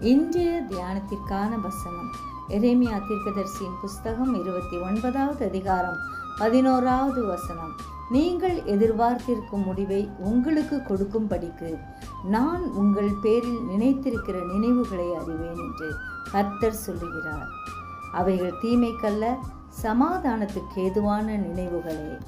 இன்றைய தியானத்திற்கான வசனம். எரேமியா தீர்க்கதரிசியின் புஸ்தகம் இருபத்தி ஒன்பதாவது அதிகாரம் பதினோராவது வசனம். நீங்கள் எதிர்பார்த்திருக்கும் முடிவை உங்களுக்கு கொடுக்கும்படிக்கு நான் உங்கள் பேரில் நினைத்திருக்கிற நினைவுகளை அறிவேன் என்று கர்த்தர் சொல்லுகிறார். அவைகள் தீமைக்கல்ல சமாதானத்துக்கு ஏதுவான நினைவுகளே.